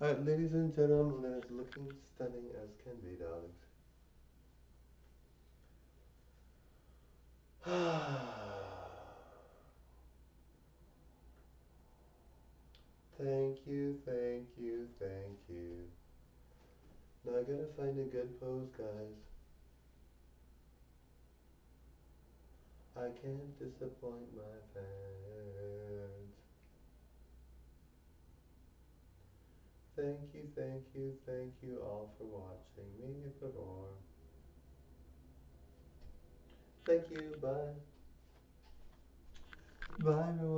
Alright, ladies and gentlemen, as looking stunning as can be, darlings. thank you, thank you, thank you. Now I gotta find a good pose, guys. I can't disappoint my fans. Thank you, thank you, thank you all for watching me perform. Thank you, bye. Bye everyone.